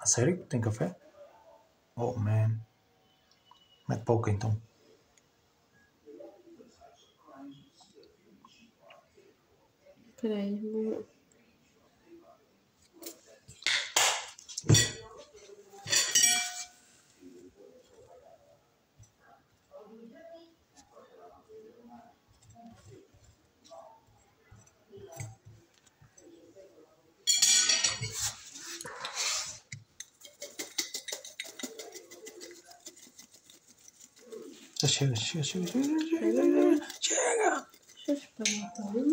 A sério? Tem café? Oh, man. Mete pouco então. Espera aí, vou... Já chega, chega, chega, chega, chega, chega, chega.